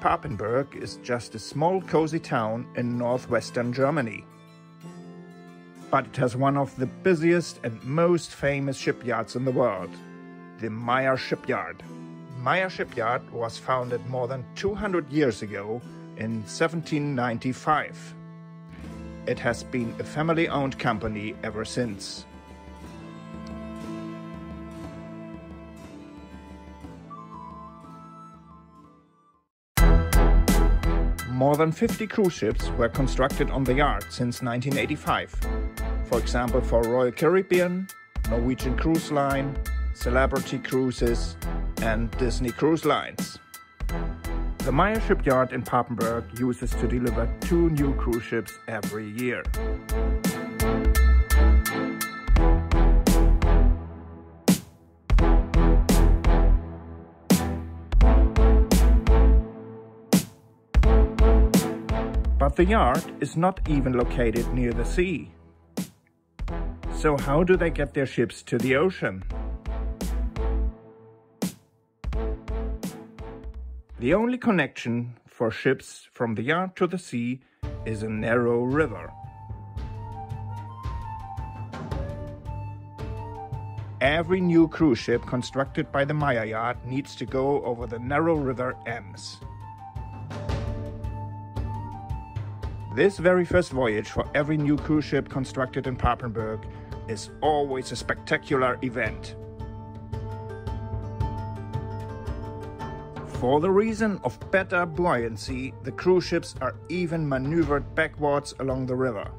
Papenburg is just a small cozy town in northwestern Germany. But it has one of the busiest and most famous shipyards in the world, the Meyer Shipyard. Meyer Shipyard was founded more than 200 years ago in 1795. It has been a family owned company ever since. More than 50 cruise ships were constructed on the yard since 1985. For example, for Royal Caribbean, Norwegian Cruise Line, Celebrity Cruises, and Disney Cruise Lines. The Meyer shipyard in Papenburg uses to deliver two new cruise ships every year. But the yard is not even located near the sea. So how do they get their ships to the ocean? The only connection for ships from the yard to the sea is a narrow river. Every new cruise ship constructed by the Meyer Yard needs to go over the narrow river Ems. This very first voyage for every new cruise ship constructed in Papenburg is always a spectacular event. For the reason of better buoyancy, the cruise ships are even maneuvered backwards along the river.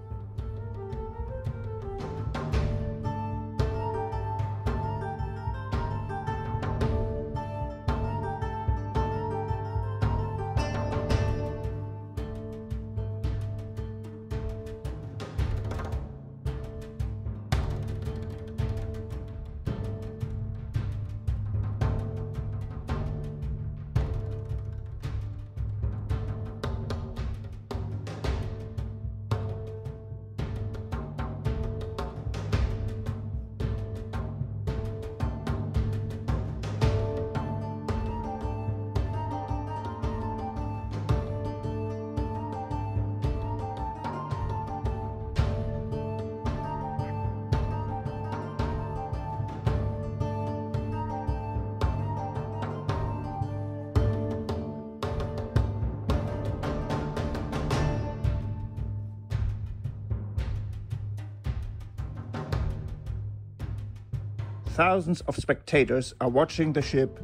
Thousands of spectators are watching the ship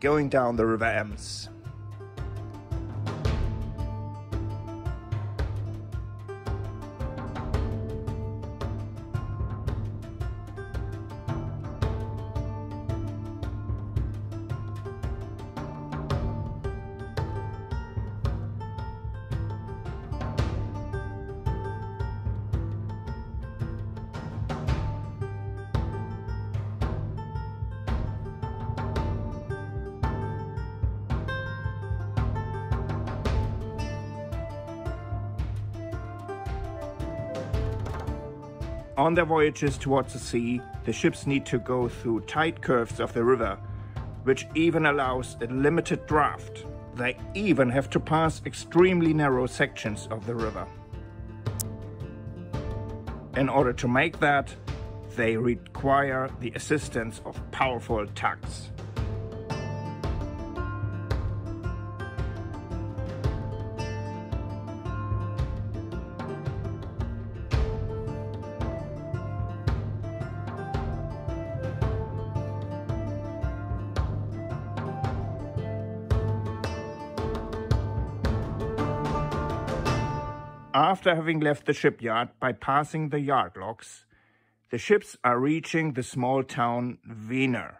going down the River Ems. On their voyages towards the sea, the ships need to go through tight curves of the river, which even allows a limited draft. They even have to pass extremely narrow sections of the river. In order to make that, they require the assistance of powerful tugs. After having left the shipyard by passing the yard locks, the ships are reaching the small town Weener.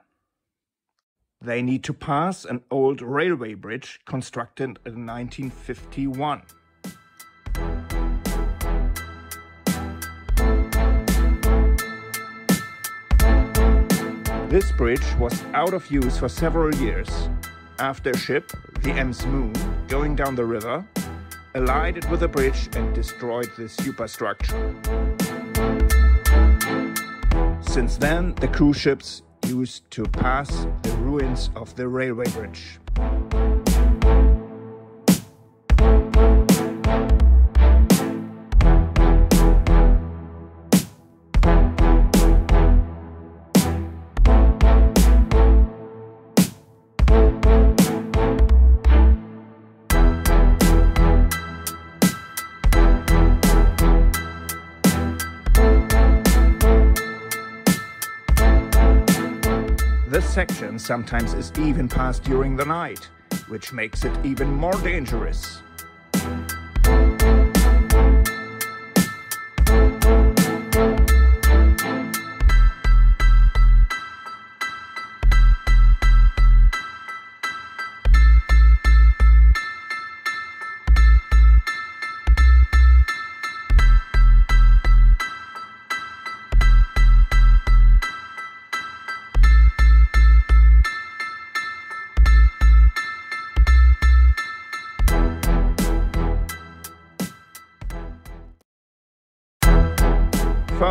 They need to pass an old railway bridge constructed in 1951. This bridge was out of use for several years after a ship, the Ems Moon, going down the river, collided with the bridge and destroyed the superstructure. Since then, the cruise ships used to pass the ruins of the railway bridge. This section sometimes is even passed during the night, which makes it even more dangerous.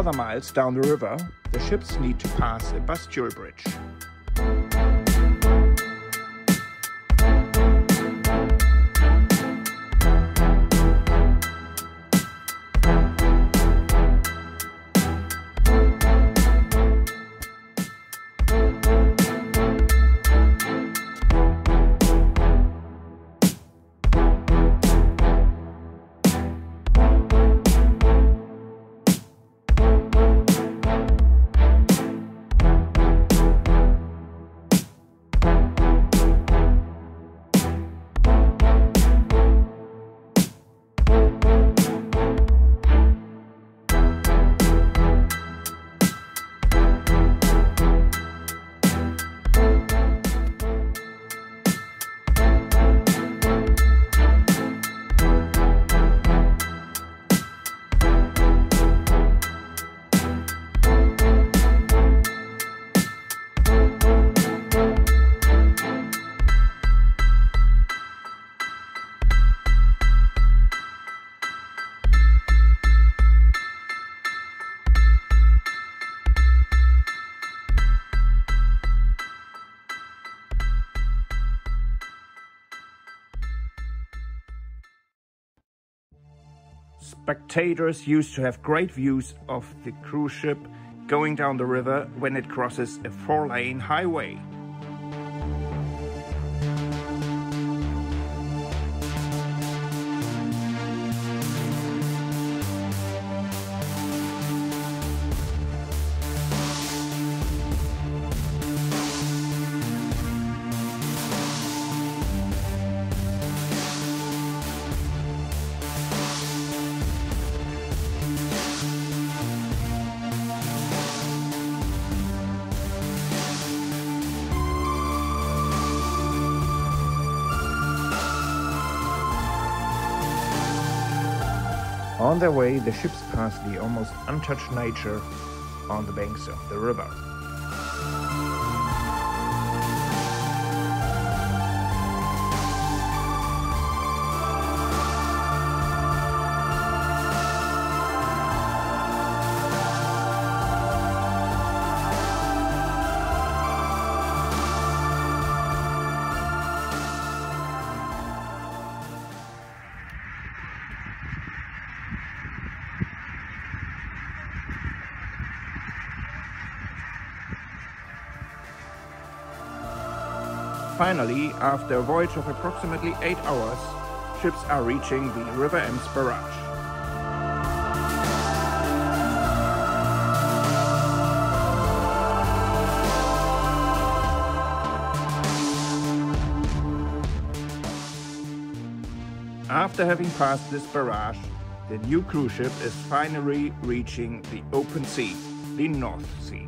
Further miles down the river, the ships need to pass a Bascule Bridge. Spectators used to have great views of the cruise ship going down the river when it crosses a four lane highway. On their way, the ships pass the almost untouched nature on the banks of the river. Finally, after a voyage of approximately 8 hours, ships are reaching the River Ems barrage. After having passed this barrage, the new cruise ship is finally reaching the open sea, the North Sea.